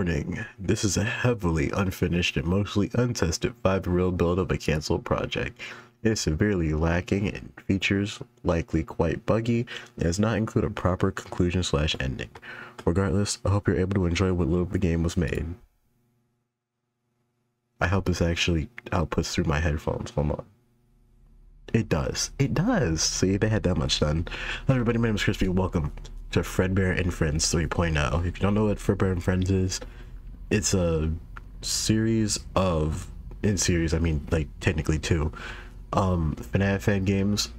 Warning, this is a heavily unfinished and mostly untested 5-reel build of a cancelled project. It is severely lacking in features, likely quite buggy, and does not include a proper conclusion slash ending. Regardless, I hope you're able to enjoy what little the game was made. I hope this actually outputs through my headphones. Hold on. It does. It does. See, they had that much done. Hello everybody, my name is Chrispy. Welcome to Fredbear and Friends 3.0. If you don't know what Fredbear and Friends is, it's a series of in series, I mean like technically two, um FNAF fan games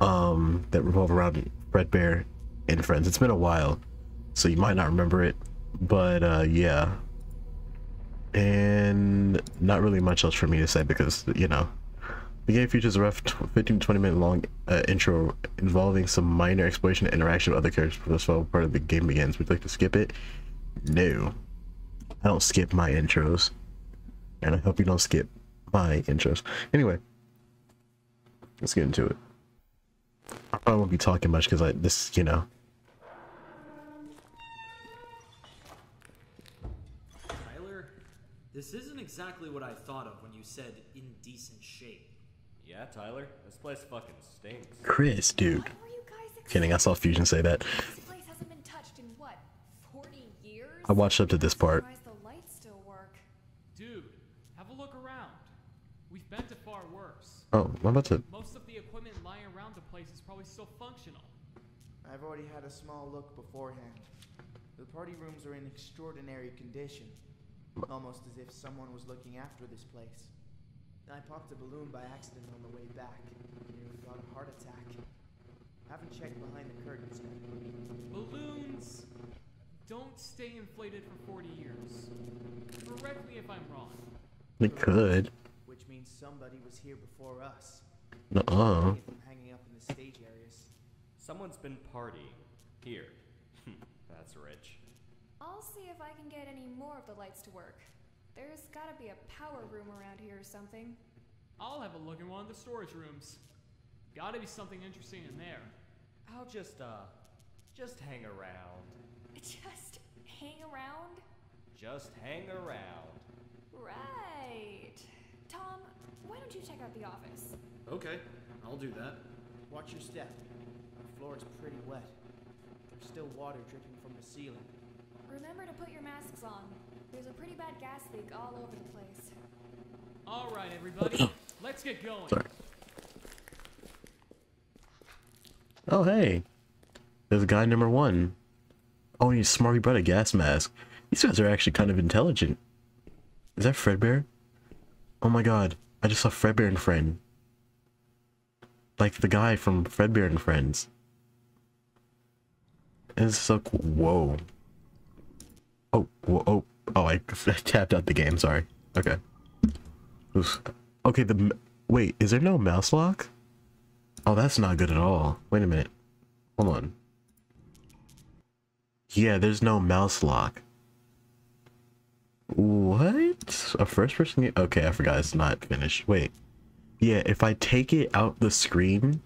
um that revolve around Fredbear and Friends. It's been a while, so you might not remember it, but uh yeah. And not really much else for me to say because, you know, the game features a rough 15 to 20 minute long uh, intro involving some minor exploration and interaction with other characters before the slow part of the game begins. Would you like to skip it? No. I don't skip my intros. And I hope you don't skip my intros. Anyway, let's get into it. I probably won't be talking much because I this, you know. Tyler, this isn't exactly what I thought of when you said in decent shape. Yeah, Tyler, this place fucking stinks. Chris, dude. Why you Kidding, I saw Fusion say that. This place hasn't been touched in what, 40 years? I watched up to this part. Surprised the lights still work. Dude, have a look around. We've been to far worse. Oh, I'm about to. Most of the equipment lying around the place is probably still functional. I've already had a small look beforehand. The party rooms are in extraordinary condition. Almost as if someone was looking after this place. I popped a balloon by accident on the way back. Nearly got a heart attack. Haven't checked behind the curtains yet. Balloons don't stay inflated for 40 years. Correct me if I'm wrong. It could. Which means somebody was here before us. Uh-uh. Many of them hanging up in the stage areas. Someone's been partying. Here. That's rich. I'll see if I can get any more of the lights to work. There's gotta be a power room around here or something. I'll have a look in one of the storage rooms. Gotta be something interesting in there. I'll just, uh, just hang around. Just hang around? Just hang around. Right. Tom, why don't you check out the office? Okay, I'll do that. Watch your step. The floor is pretty wet. There's still water dripping from the ceiling. Remember to put your masks on. There's a pretty bad gas leak all over the place. All right, everybody, let's get going. Sorry. Oh, hey. There's guy number one. Oh, and he's smart. He brought a gas mask. These guys are actually kind of intelligent. Is that Fredbear? Oh my god. I just saw Fredbear and Friend. Like the guy from Fredbear and Friends. It's so cool. Whoa. Oh, whoa, oh, oh, I tapped out the game. Sorry. Okay. Oof. Okay, the wait, is there no mouse lock? Oh, that's not good at all. Wait a minute. Hold on. Yeah, there's no mouse lock. What? A first person game? Okay, I forgot it's not finished. Wait. Yeah, if I take it out the screen.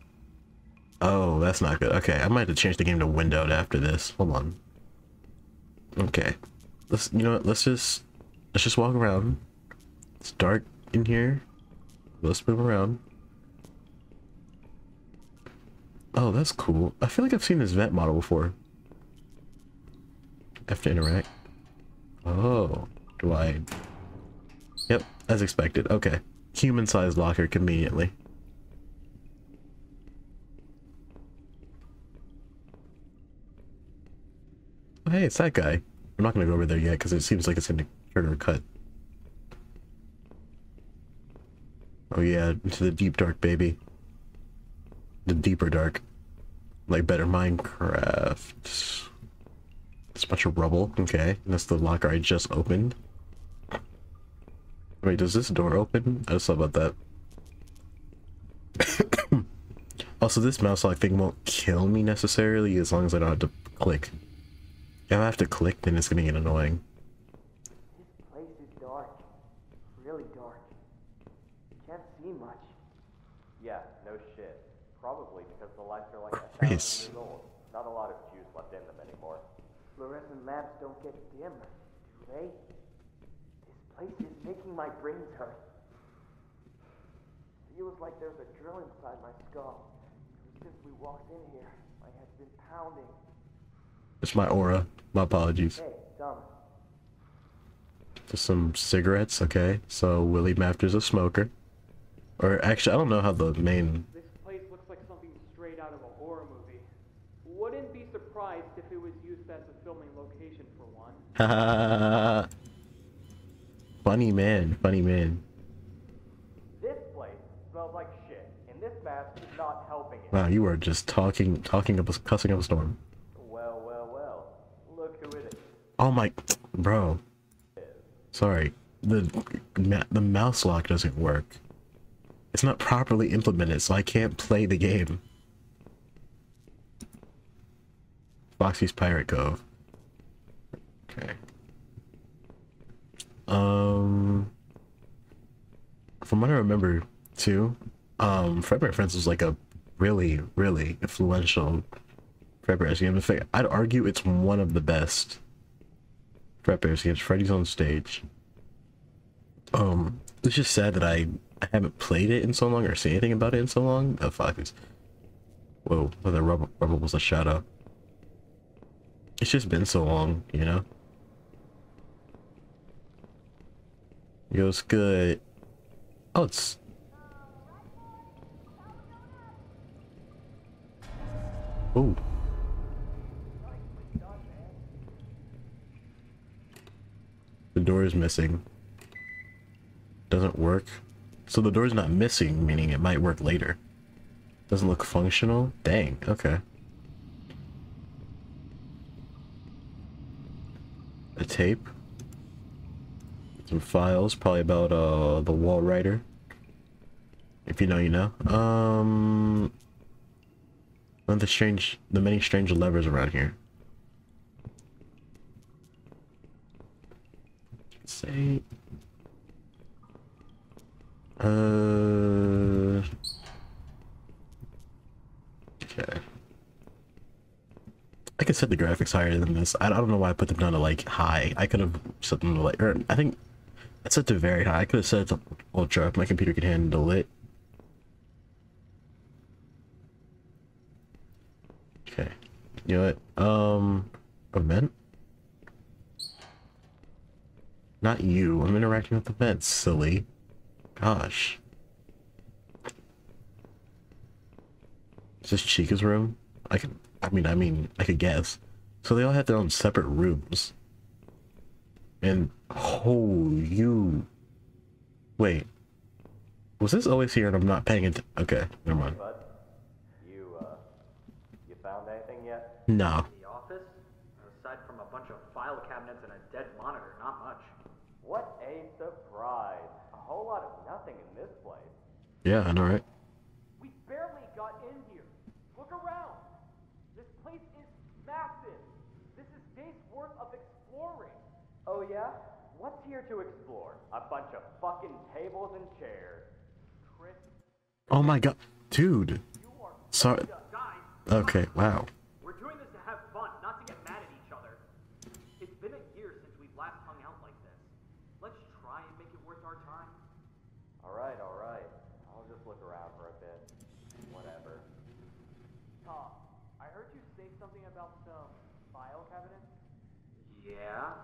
Oh, that's not good. Okay, I might have to change the game to windowed after this. Hold on. Okay. Let's you know what, let's just let's just walk around. It's dark in here. Let's move around. Oh, that's cool. I feel like I've seen this vent model before. I have to interact. Oh, do I? Yep, as expected. Okay. Human-sized locker conveniently. Oh, hey, it's that guy. I'm not gonna go over there yet because it seems like it's gonna turn or cut. Oh yeah, into the deep dark, baby. The deeper dark. Like better Minecraft. It's a bunch of rubble. Okay, And that's the locker I just opened. Wait, does this door open? I just thought about that. also, this mouse lock thing won't kill me necessarily as long as I don't have to click. If I have to click, then it's gonna get annoying. This place is dark. Really dark. Can't see much. Yeah, no shit. Probably because the lights are like a Chris. thousand years old. Not a lot of juice left in them anymore. Fluorescent lamps don't get dim. Do May, this place is making my brains hurt. Feels like there's a drill inside my skull. Since we walked in here, my head's been pounding. It's my aura. My apologies. Just some cigarettes, okay? So Willie Mafter's a smoker. Or actually, I don't know how the main. This place looks like something straight out of a horror movie. Wouldn't be surprised if it was used as a filming location for one. funny man, funny man. This place smells like shit, and this mask is not helping it. Wow, you are just talking, talking up, a, cussing up a storm. Well, well, well. Look who it is. Oh my, bro. Sorry, the the mouse lock doesn't work. It's not properly implemented, so I can't play the game. Foxy's Pirate Cove. Okay. Um, from what I remember, too, um, Fredbear Friends was like a really, really influential Fredbear game. In fact, I'd argue it's one of the best Fredbear's games. Freddy's on stage. Um, it's just sad that I, I haven't played it in so long or seen anything about it in so long. Oh fuck it's Whoa, the rubber, rubber was a shadow. It's just been so long, you know? It goes good. Oh, it's... Ooh. Door is missing. Doesn't work. So the door's not missing, meaning it might work later. Doesn't look functional? Dang, okay. A tape. Some files, probably about uh the wall writer. If you know, you know. Um one of the strange the many strange levers around here. Say uh Okay. I could set the graphics higher than this. I, don't know why I put them down to like high. I could have set them to like, or I think I set to very high. I could have set it to ultra if my computer could handle it. Okay. You know what? Um, event? Not you. I'm interacting with the vent, silly. Gosh. Is this Chica's room? I can, I mean, I mean, I could guess. So they all have their own separate rooms. And, oh, you... Wait. Was this always here and I'm not paying it? Okay, never mind. You, uh, you found anything yet? No. The office? Aside from a bunch of file cabinets and a dead monitor, not much. What a surprise. A whole lot of nothing in this place. Yeah, I know, right? We barely got in here. Look around. This place is massive. This is days worth of exploring. Oh yeah? What's here to explore? A bunch of fucking tables and chairs. Chris, Oh my god. Dude. Sorry. Guys, Okay, wow. we're doing this to have fun, not to get mad at each other. It's been a year since we've last hung out like this. Let's try and make it worth our time. Alright, alright. I'll just look around for a bit. Whatever. Tom, I heard you say something about some file cabinets. Yeah?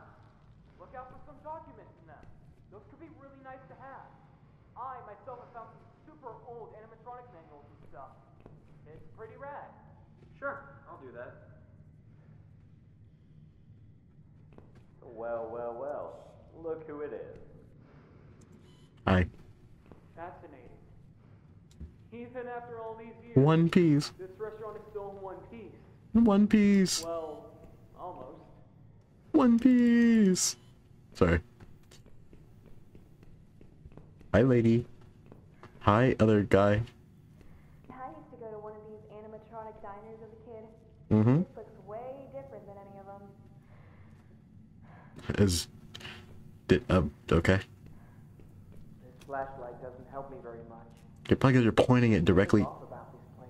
Look out for some documents in them. Those could be really nice to have. I myself have found some super old animatronic manuals and stuff. It's pretty rad. Sure, I'll do that. Well, well, well. Look who it is. Hi. Fascinating. Even after all these years, One Piece. this restaurant is still in one piece. One Piece. Well, almost. One Piece. Sorry. Hi, lady. Hi, other guy. I used to go to one of these animatronic diners as a kid. Mm-hmm. This looks way different than any of them. Is... Did, uh, okay. This flashlight doesn't help me very much. You're probably because you're pointing it directly... about this place.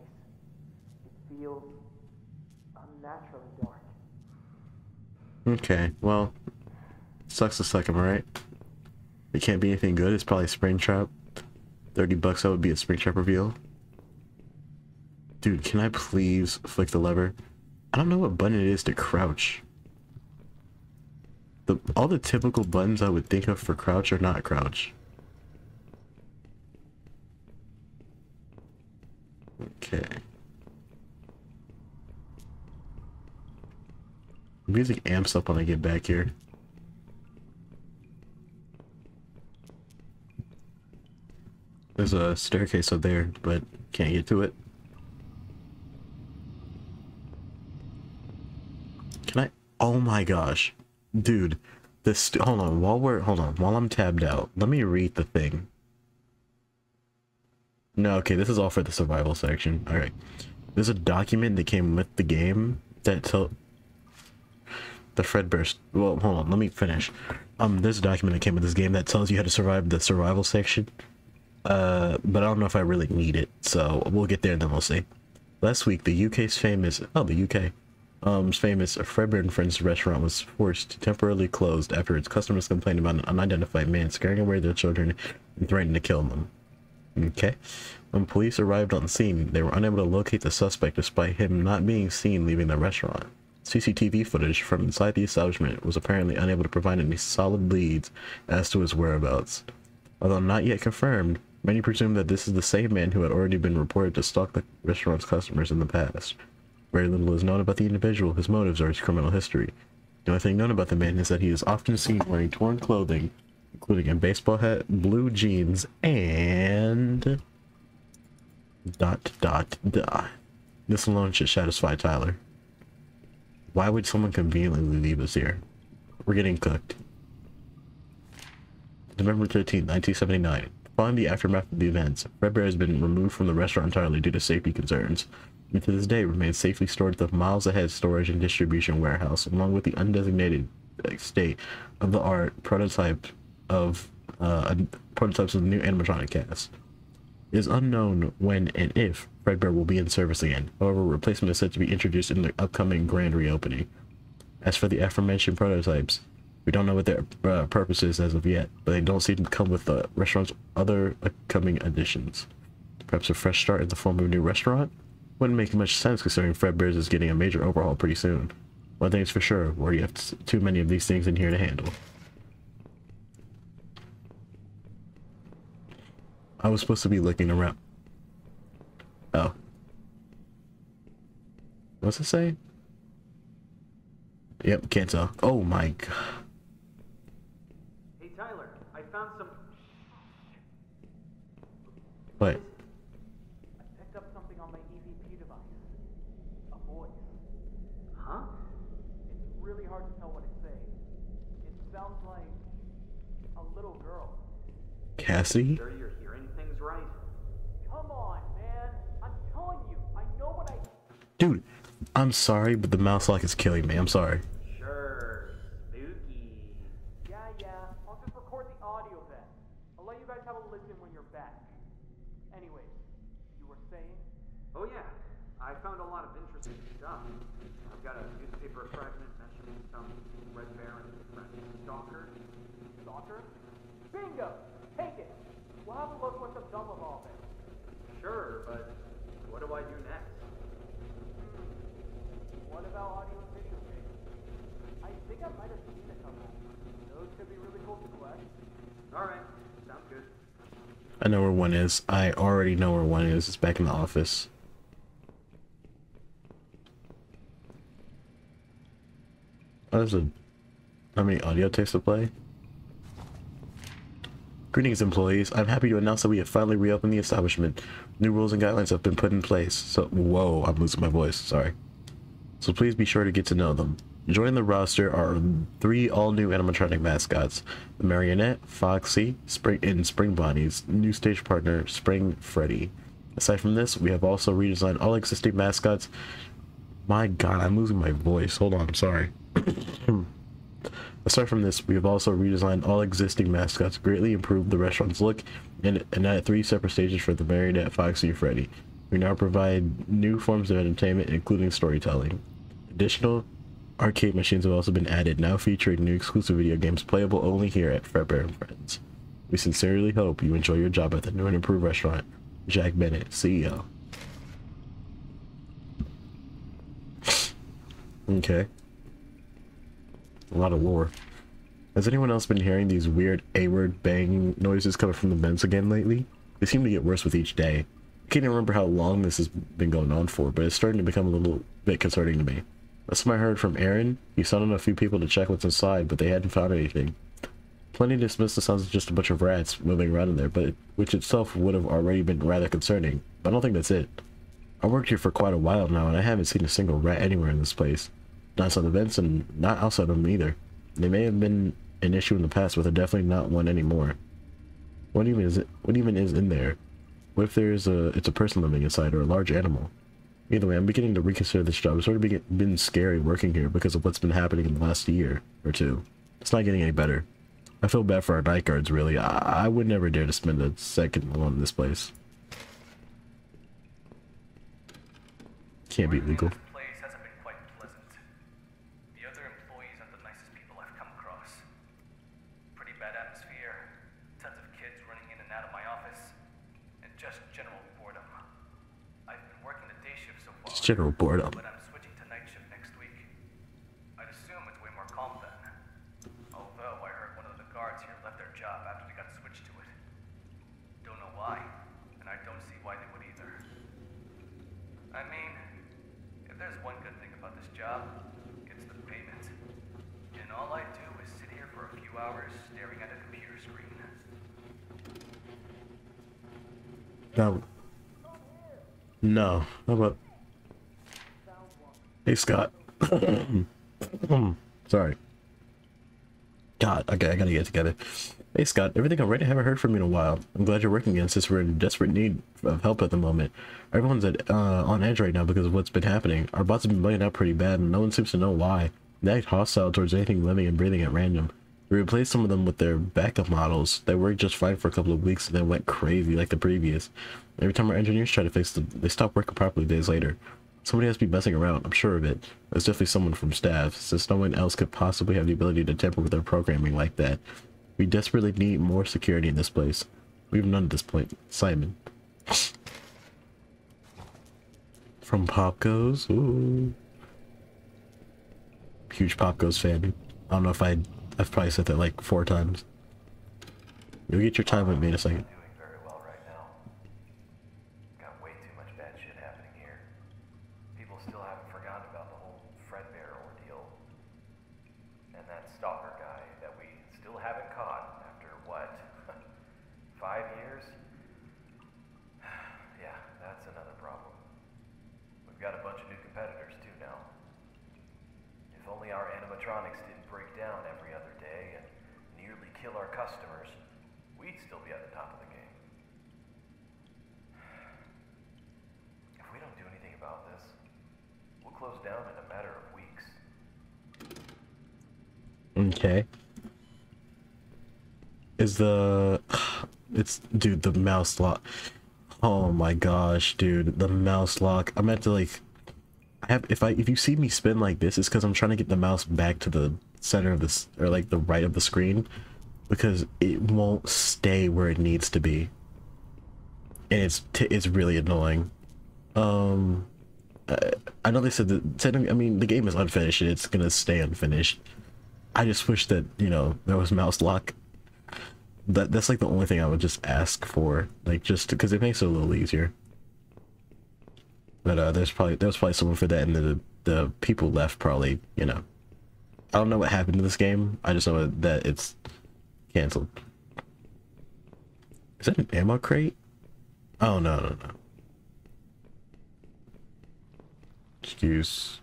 It feels unnaturally dark. Okay, well... Sucks to suck, am I right? It can't be anything good. It's probably a Springtrap. 30 bucks, that would be a Springtrap reveal. Dude, can I please flick the lever? I don't know what button it is to crouch. The, all the typical buttons I would think of for crouch are not crouch. Okay. Music amps up when I get back here. There's a staircase up there, but can't get to it. Can I? Oh my gosh. Dude, this, hold on, while we're, hold on, while I'm tabbed out, let me read the thing. No, okay, this is all for the survival section. Alright. There's a document that came with the game that tell the Fredbear. Well, hold on. Let me finish. Um, there's a document that came with this game that tells you how to survive the survival section. Uh, but I don't know if I really need it. So we'll get there and then we'll see. Last week, the UK's famous. Oh, the UK. Um, famous Fredbear and Friends restaurant was forced to temporarily closed after its customers complained about an unidentified man scaring away their children and threatening to kill them. Okay. When police arrived on scene, they were unable to locate the suspect despite him not being seen leaving the restaurant. CCTV footage from inside the establishment was apparently unable to provide any solid leads as to his whereabouts. Although not yet confirmed, many presume that this is the same man who had already been reported to stalk the restaurant's customers in the past. Very little is known about the individual, his motives, or his criminal history. The only thing known about the man is that he is often seen wearing torn clothing, including a baseball hat, blue jeans, and... dot dot dot. This alone should satisfy Tyler. Why would someone conveniently leave us here? We're getting cooked. November 13, 1979. Following the aftermath of the events, Fredbear has been removed from the restaurant entirely due to safety concerns, and to this day remains safely stored at the Miles Ahead storage and distribution warehouse, along with the undesignated state of the art prototype of uh, prototypes of the new animatronic cast. It is unknown when and if Fredbear will be in service again. However, replacement is said to be introduced in the upcoming grand reopening. As for the aforementioned prototypes, we don't know what their uh, purpose is as of yet, but they don't seem to come with the restaurant's other upcoming additions. Perhaps a fresh start in the form of a new restaurant? Wouldn't make much sense considering Fredbear's is getting a major overhaul pretty soon. One thing's for sure, where you have too many of these things in here to handle. I was supposed to be looking around. Oh. What's it say? Yep, can't tell. Oh my god. Hey Tyler, I found some. What? I picked up something on my EVP device. A voice. Huh? It's really hard to tell what it's saying. It sounds like a little girl. Cassie? Sure you're hearing things right? Come on, man. I'm telling you, I know what I. Dude, I'm sorry, but the mouse lock is killing me. I'm sorry. Sure. Spooky. Yeah, yeah. I'll just record the audio then. I'll let you guys have a listen when you're back. Anyways, you were saying? Oh yeah, I found a lot of interesting stuff. I've got a newspaper fragment mentioning some Fredbear and Friend stalker. Stalker? Bingo! Take it! We'll have a look once I'm done with all this. Sure, but what do I do next? What about audio and video games? I think I might have seen a couple. Those could be really cool to collect. Alright, sounds good. I know where one is. I already know where one is. It's back in the office. Oh, there's a... How many audio tapes to play? Greetings, employees. I'm happy to announce that we have finally reopened the establishment. New rules and guidelines have been put in place. So, whoa, I'm losing my voice. Sorry. So please be sure to get to know them. Joining the roster are three all-new animatronic mascots: the Marionette, Foxy, Spring, and Spring Bonnie's new stage partner, Spring Freddy. Aside from this, we have also redesigned all existing mascots. My God, I'm losing my voice. Hold on, I'm sorry. Aside from this, we have also redesigned all existing mascots, greatly improved the restaurant's look, and, and added three separate stages for the Marionette, Foxy, and Freddy. We now provide new forms of entertainment, including storytelling. Additional, arcade machines have also been added, now featuring new exclusive video games playable only here at Fredbear and Friends. We sincerely hope you enjoy your job at the new and improved restaurant. Jack Bennett, CEO. Okay. A lot of lore. Has anyone else been hearing these weird A-word bang noises coming from the vents again lately? They seem to get worse with each day. I can't even remember how long this has been going on for, but it's starting to become a little bit concerning to me. Last time I heard from Aaron, he sent in a few people to check what's inside, but they hadn't found anything. Plenty dismissed the sounds as just a bunch of rats moving around in there, but which itself would have already been rather concerning. But I don't think that's it. I worked here for quite a while now, and I haven't seen a single rat anywhere in this place. Not inside the vents, and not outside of them either. They may have been an issue in the past, but they're definitely not one anymore. What even is it? What even is in there? What if there's a it's a person living inside or a large animal? Either way, I'm beginning to reconsider this job. It's sort of been scary working here because of what's been happening in the last year or two. It's not getting any better. I feel bad for our night guards, really. I, I would never dare to spend a second alone in this place. Can't be legal. This place hasn't been quite pleasant. The other employees aren't the nicest people I've come across. Pretty bad atmosphere, tons of kids running in and out of my office, and just general boredom. I've been working the day shift so far. It's general boredom. But I'm switching to night shift next week. I'd assume it's way more calm then. Although I heard one of the guards here left their job after they got switched to it. Don't know why, and I don't see why they would either. I mean, if there's one good thing about this job, it's the payment. And all I do is sit here for a few hours staring at a computer screen. No. No. How about... Hey, Scott. Sorry. God, okay, I gotta get together. Hey, Scott, everything alright? I haven't heard from you in a while. I'm glad you're working again since we're in desperate need of help at the moment. Everyone's at, uh, on edge right now because of what's been happening. Our bots have been bugging out pretty bad and no one seems to know why. They act hostile towards anything living and breathing at random. We replaced some of them with their backup models. They worked just fine for a couple of weeks and then went crazy like the previous. Every time our engineers try to fix them, they stop working properly days later. Somebody has to be messing around, I'm sure of it. It's definitely someone from staff, since no one else could possibly have the ability to tamper with their programming like that. We desperately need more security in this place. We have none at this point. Simon. From Popgoes? Ooh. Huge Popgoes fan. I don't know if I... I've probably said that like four times. You'll get your time with me in a second. doing very well right now. Got way too much bad shit happening here. People still haven't forgotten about the whole Fredbear ordeal. And that stalker guy that we still haven't caught after what? Five years? yeah, that's another problem. We've got a bunch of new competitors too now. If only our animatronics didn't break down every other day and nearly kill our customers, we'd still be at the top of the game. If we don't do anything about this, we'll close down in a matter of weeks. Okay. Is the it's dude the mouse lock. Oh my gosh, dude, the mouse lock. I'm meant to like I have if I if you see me spin like this, it's because I'm trying to get the mouse back to the center of this or like the right of the screen because it won't stay where it needs to be. And it's it's really annoying. Um I, I know they said that I mean the game is unfinished and it's gonna stay unfinished. I just wish that, you know, there was mouse lock. That that's like the only thing I would just ask for, like just because it makes it a little easier. But uh, there's probably there was probably someone for that, and the the people left probably, you know. I don't know what happened to this game. I just know that it's canceled. Is that an ammo crate? Oh no no no. Excuse.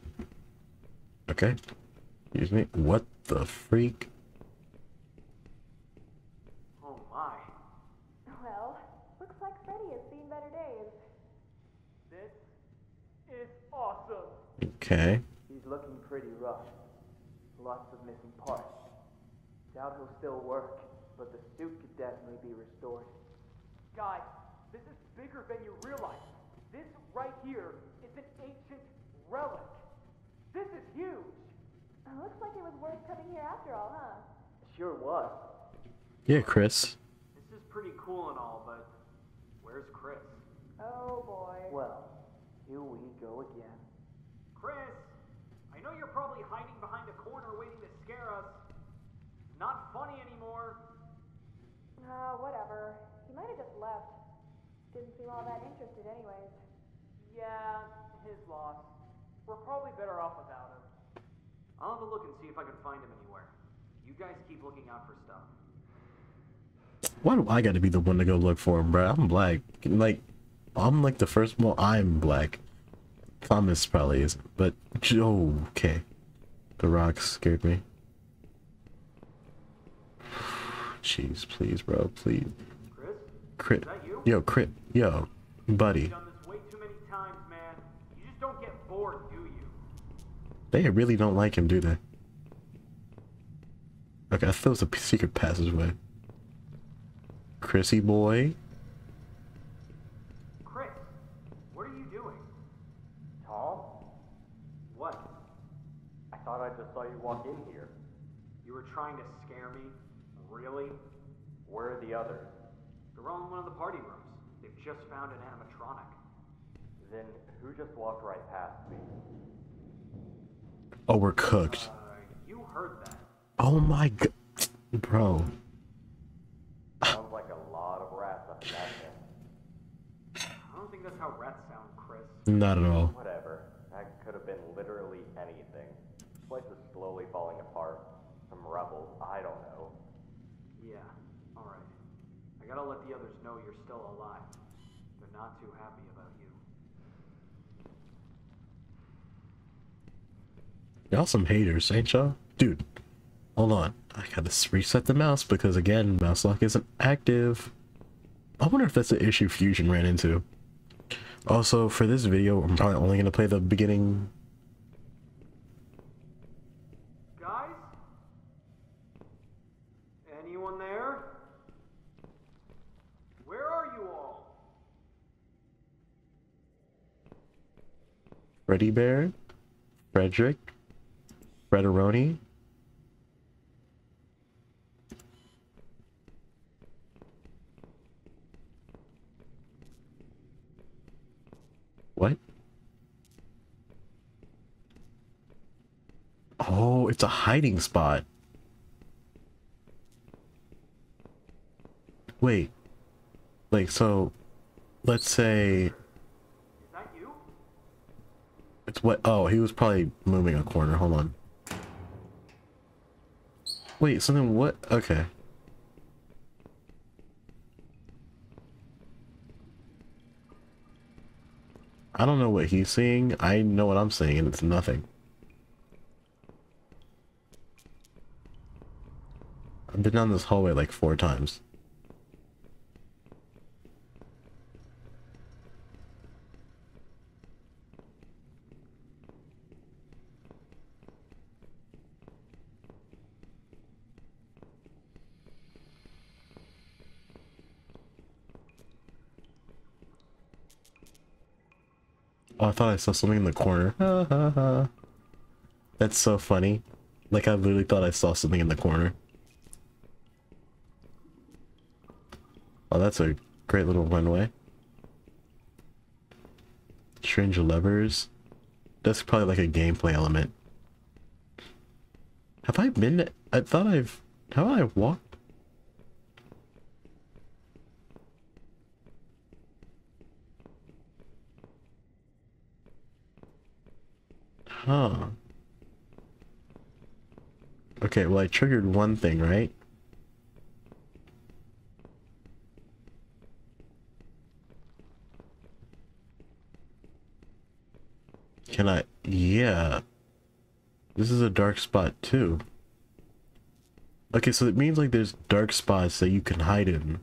Okay. Excuse me. What the freak? Oh my. Well, looks like Freddy has seen better days. This is awesome. Okay. He's looking pretty rough. Lots of missing parts. Doubt he'll still work, but the suit could definitely be restored. Guys, this is bigger than you realize. This right here is an ancient relic. This is huge. Worth coming here after all, huh? Sure was. Yeah, Chris. This is pretty cool and all, but where's Chris? Oh boy. Well, here we go again. Chris, I know you're probably hiding behind a corner waiting to scare us. Not funny anymore. Uh, whatever. He might have just left. Didn't seem all that interested anyways. Yeah, his loss. We're probably better off without him. I'll have a look and see if I can find him anywhere. You guys keep looking out for stuff. Why do I gotta be the one to go look for him, bro? I'm black. Like, I'm like the first. Well, I'm black. Thomas probably isn't, but oh, okay. The rocks scared me. Jeez, please, bro, please. Chris, Crit. is that you? Yo, crit. Yo, buddy. You've done this way too many times, man. You just don't get bored, do you? They really don't like him, do they? Okay, I thought it was a secret passageway. Chrissy boy. Chris, what are you doing? Tom? What? I thought I just saw you walk in here. You were trying to scare me? Really? Where are the others? They're all in one of the party rooms. They've just found an animatronic. Then who just walked right past me? Oh, we're cooked. Uh, you heard that. Oh my god. Bro. Sounds like a lot of rats up in that thing. I don't think that's how rats sound, Chris. Not at all. Whatever. That could have been literally anything. This place is slowly falling apart. Some rebels, I don't know. Yeah, alright. I gotta let the others know you're still alive. They're not too happy about you. Y'all some haters, ain't y'all? Dude, hold on. I gotta reset the mouse because again, mouse lock isn't active. I wonder if that's the issue Fusion ran into. Also, for this video, I'm probably only gonna play the beginning. Guys? Anyone there? Where are you all? Freddy Bear, Frederick, Frederoni. What? Oh, it's a hiding spot. Wait. Like, so, let's say Is that you? it's what? Oh, he was probably moving a corner. Hold on. Wait, so then what? Okay. I don't know what he's seeing. I know what I'm seeing, and it's nothing. I've been down this hallway like four times. Thought I saw something in the corner. Ha, ha, ha. That's so funny. Like, I literally thought I saw something in the corner. Oh, that's a great little runway. Strange levers. That's probably like a gameplay element. Have I been... I thought I've... How have I walked? Huh. Okay, well I triggered one thing, right? Can I? Yeah. This is a dark spot too. Okay, so it means like there's dark spots that you can hide in.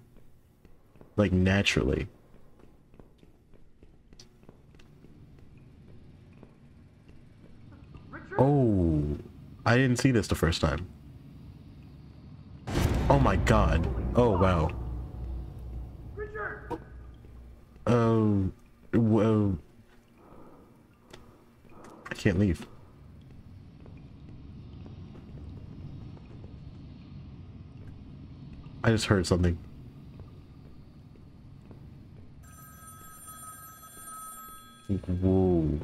Like naturally. Oh, I didn't see this the first time. Oh my god. Oh wow. Oh, uh, I can't leave. I just heard something. Whoa.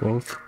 Both.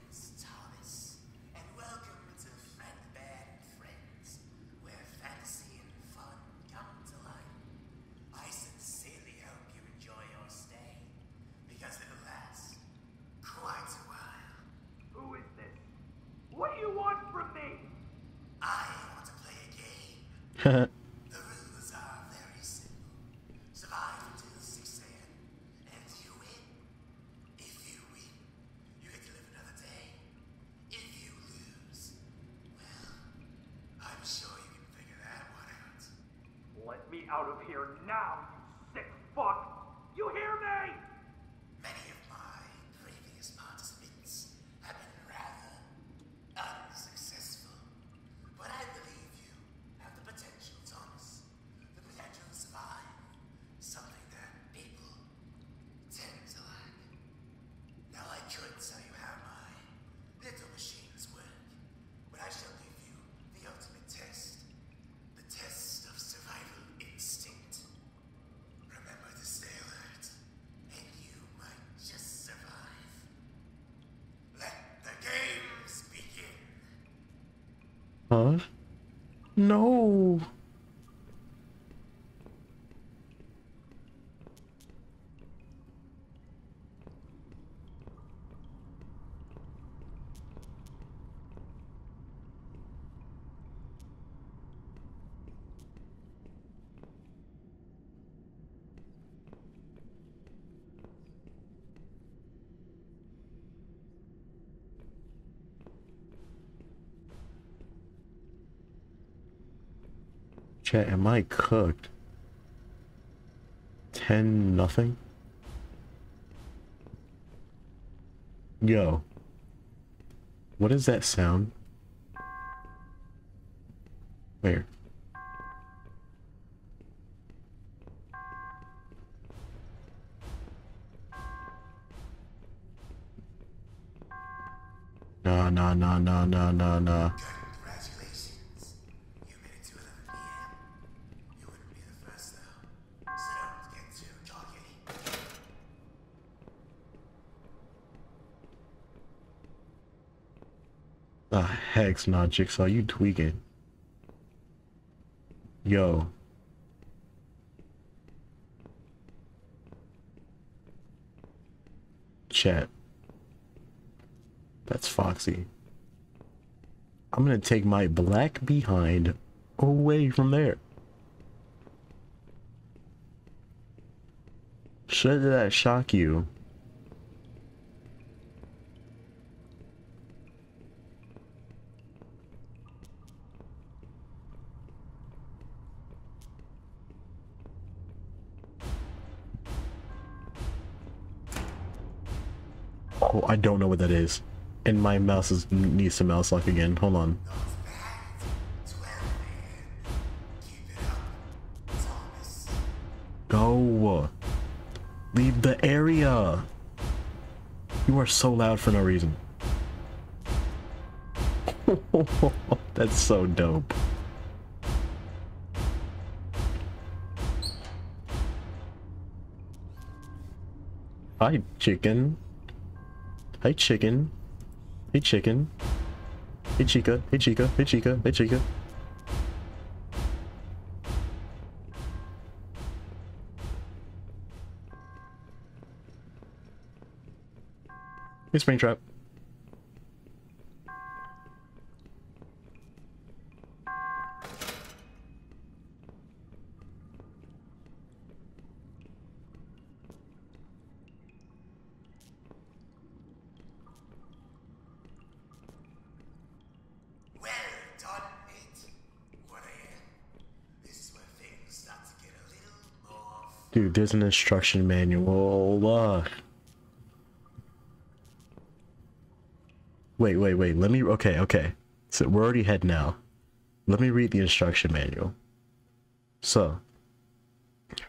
here now. No. Chat, am I cooked? 10 nothing? Yo. What is that sound? Where? Nah, nah, nah, nah, nah, nah, nah. Congratulations. You made it to 11 p.m. You wouldn't be the first, though. So don't get too cocky. The heck's not Jigsaw, you tweaking. Yo. Chat. That's Foxy. I'm gonna take my black behind away from there. Should that shock you? Oh, I don't know what that is. And my mouse is, needs to mouse lock again. Hold on. Not bad. 12 man. Keep it up. Thomas. Go. Leave the area. You are so loud for no reason. That's so dope. Hi, chicken. Hi, chicken. Hey, chicken. Hey, Chica. Hey, Chica. Hey, Chica. Hey, Chica. Hey, Springtrap. Well done, mate. 1 a.m. This is where things start to get a little more Dude, there's an instruction manual. Uh. Wait, wait, wait. Let me. Okay, okay. So we're already head now. Let me read the instruction manual. So,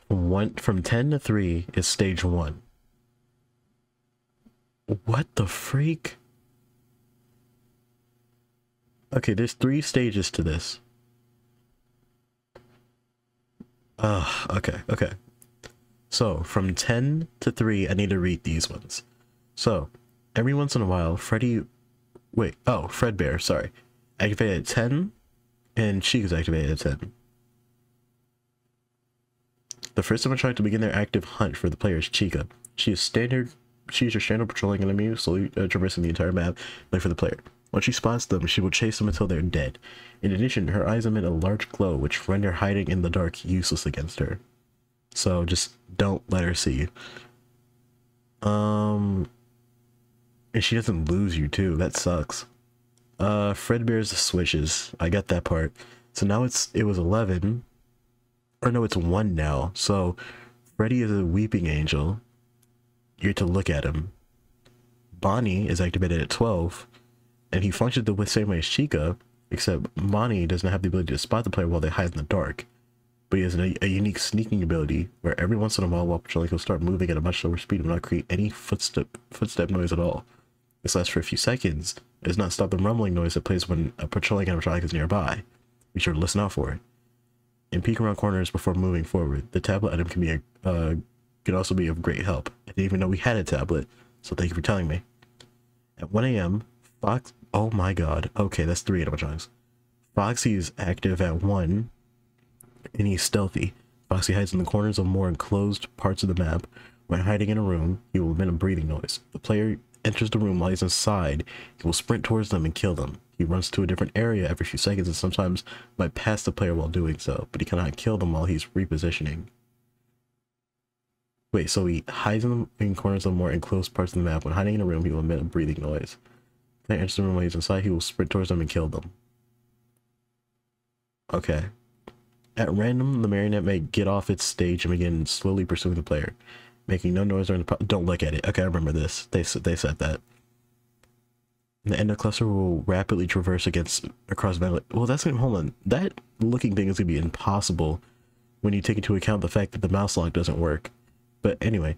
one from ten to three is stage one. What the freak? Okay, there's three stages to this. Ah, okay, okay. So, from 10 to 3, I need to read these ones. So, every once in a while, Freddy... Wait, oh, Fredbear, sorry. Activated at 10, and Chica's activated at 10. The first time I tried to begin their active hunt for the player is Chica. She is standard... She is your standard patrolling enemy, slowly uh, traversing the entire map, looking for the player. Once she spots them, she will chase them until they're dead. In addition, her eyes emit a large glow, which render hiding in the dark useless against her. So just don't let her see you. Um, and she doesn't lose you too. That sucks. Uh, Fredbear's switches. I got that part. So now it's it was eleven, or no, it's one now. So Freddy is a weeping angel. You're to look at him. Bonnie is activated at twelve, and he functions the same way as Chica, except Bonnie doesn't have the ability to spot the player while they hide in the dark but he has a, a unique sneaking ability where every once in a while while patrolling he'll start moving at a much slower speed and not create any footstep footstep noise at all. This lasts for a few seconds. It does not stop the rumbling noise that plays when a patrolling animatronic is nearby. Be sure to listen out for it. And peek around corners before moving forward. The tablet item can be a, uh, can also be of great help. I didn't even know we had a tablet, so thank you for telling me. At 1 a.m., Fox. Oh my god. Okay, that's three animatronics. Foxy is active at 1 and he's stealthy. Foxy hides in the corners of more enclosed parts of the map. When hiding in a room, he will emit a breathing noise. The player enters the room while he's inside. He will sprint towards them and kill them. He runs to a different area every few seconds and sometimes might pass the player while doing so, but he cannot kill them while he's repositioning. Wait, so he hides in the in corners of more enclosed parts of the map. When hiding in a room, he will emit a breathing noise. Player enters the room while he's inside, he will sprint towards them and kill them. Okay. At random, the marionette may get off its stage and begin slowly pursuing the player, making no noise the. Don't look at it. Okay, I remember this. They they said that. The endo cluster will rapidly traverse against across metal. Well, that's gonna hold on. That looking thing is gonna be impossible when you take into account the fact that the mouse lock doesn't work. But anyway,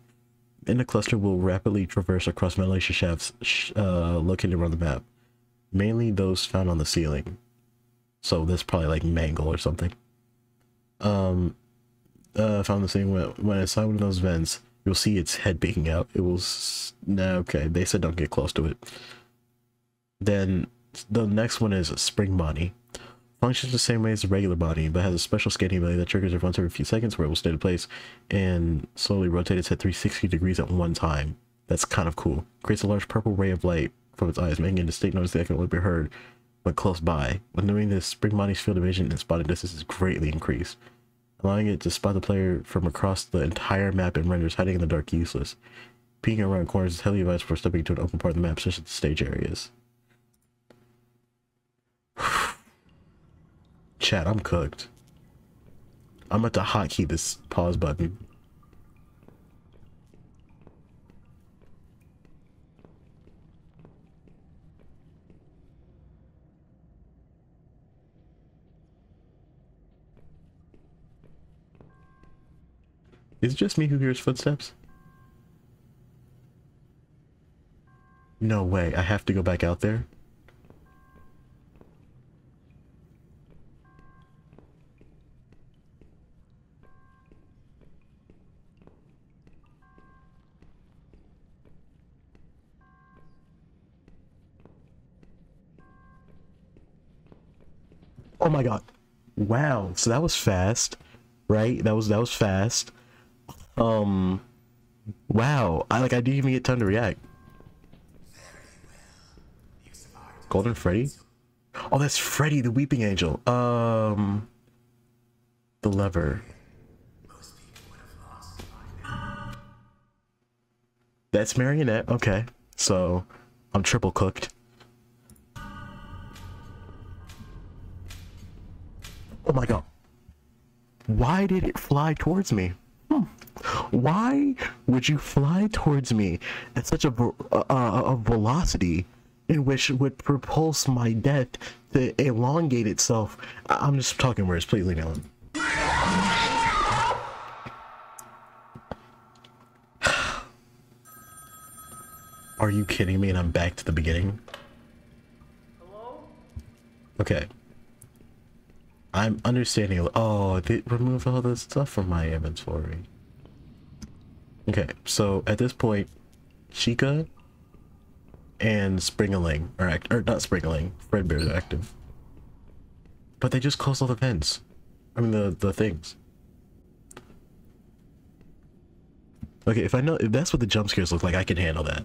endo cluster will rapidly traverse across ventilation shafts sh- uh, located around the map, mainly those found on the ceiling. So this probably like mangle or something. Um, uh, found the same when when I saw one of those vents, you'll see its head peeking out. It will. Nah, okay. They said don't get close to it. Then the next one is Spring Bonnie. Functions the same way as a regular Bonnie, but has a special skating ability that triggers it once every few seconds where it will stay in place and slowly rotate its head 360 degrees at one time. That's kind of cool. Creates a large purple ray of light from its eyes, making it a distinct noise that can only be heard but close by. When doing this, Spring Bonnie's field of vision and spotting distance is greatly increased, allowing it to spot the player from across the entire map and renders hiding in the dark useless. Peeking around corners is heavily advised before stepping into an open part of the map, such as the stage areas. Chat, I'm cooked. I'm about to hotkey this pause button. Is it just me who hears footsteps? No way, I have to go back out there? Oh my god. Wow. So that was fast, right? That was that was fast. Um wow. I like I didn't even get time to react. Golden Freddy? Oh, that's Freddy the Weeping Angel. Um the lever. That's Marionette. Okay. So I'm triple cooked. Oh my god. Why did it fly towards me? Why would you fly towards me at such a, a, a, velocity in which would propulse my death to elongate itself? I'm just talking words. Please leave me alone. Are you kidding me? And I'm back to the beginning. Hello? Okay. I'm understanding. Oh, they removed all the stuff from my inventory. Okay, so at this point, Chica and Springaling are act or not Springaling, Fredbear are mm. active. But they just closed all the vents. I mean the the things. Okay, if I know if that's what the jump scares look like, I can handle that.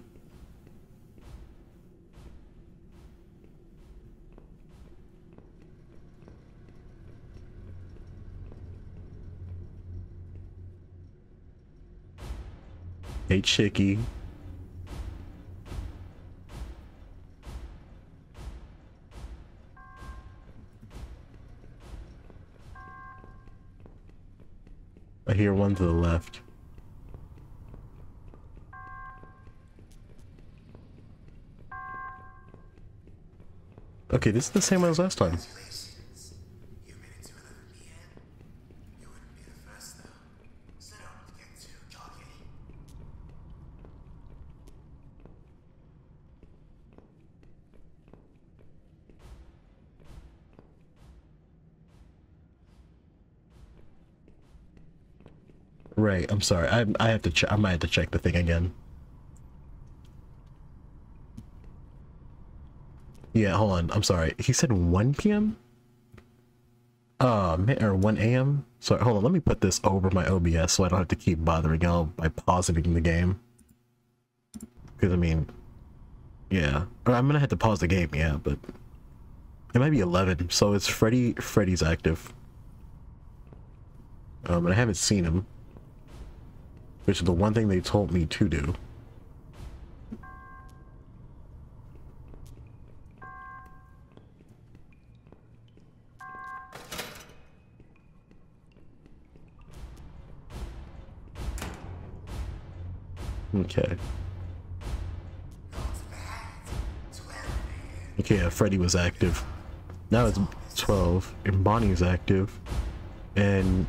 Hey, Chicky. I hear one to the left. Okay, this is the same one as last time. Congratulations. You made it to 11 p.m. You wouldn't be the first, though. So don't get too cocky. Right, I'm sorry. I I have to check. I might have to check the thing again. Yeah, hold on. I'm sorry. He said 1 p.m. Uh, or 1 a.m. Sorry, hold on. Let me put this over my OBS so I don't have to keep bothering y'all by pausing the game. Because I mean, yeah, or I'm gonna have to pause the game. Yeah, but it might be 11. So it's Freddy. Freddy's active. Um, and I haven't seen him which is the one thing they told me to do. Okay. Okay, yeah, Freddy was active. Now it's 12, and Bonnie's active, and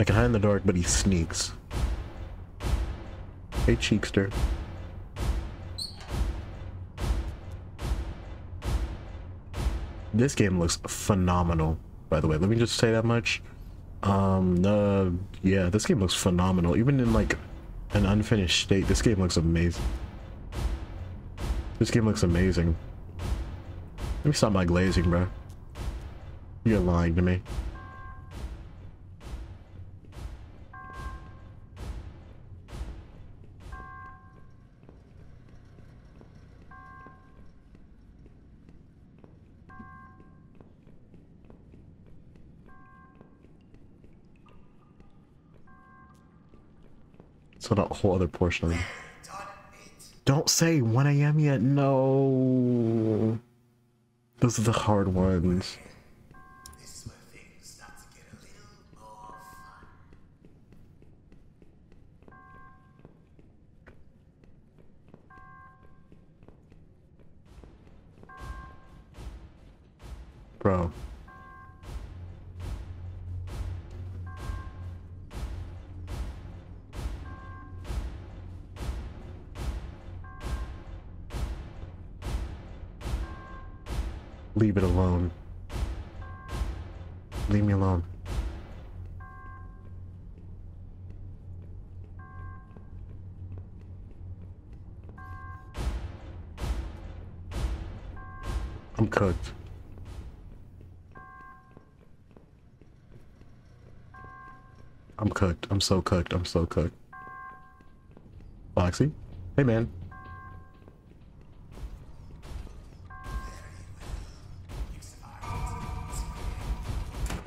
I can hide in the dark, but he sneaks. Hey, Cheekster. This game looks phenomenal, by the way. Let me just say that much. Um, uh, yeah, this game looks phenomenal. Even in, like, an unfinished state, this game looks amazing. This game looks amazing. Let me stop my glazing, bro. You're lying to me. So that whole other portion. Don't say 1 a.m. yet. No. Those are the hard ones. This I'm cooked. I'm cooked. I'm so cooked. I'm so cooked. Foxy? Hey, man.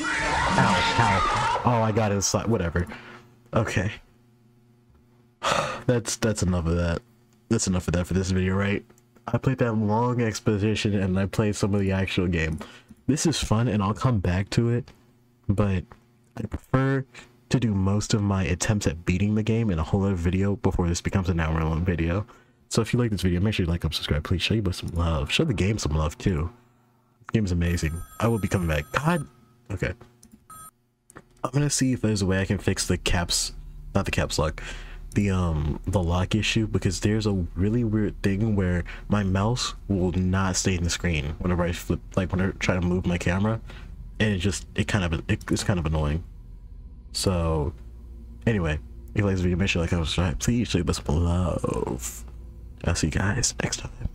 Ow, ow. Oh, I got inside. Whatever. Okay. That's that's enough of that. That's enough of that for this video, right? I played that long exposition and I played some of the actual game. This is fun and I'll come back to it, but I prefer to do most of my attempts at beating the game in a whole other video before this becomes an hour long video. So if you like this video, make sure you like and subscribe. Please show you some love. Show the game some love too. The game's amazing. I will be coming back. God. Okay. I'm gonna see if there's a way I can fix the caps, not the caps lock, the um the lock issue because there's a really weird thing where my mouse will not stay in the screen whenever I flip, like when I try to move my camera, and it just it kind of it, it's kind of annoying. So, anyway, if you like this video, make sure you like and subscribe. Please show this love. I'll see you guys next time.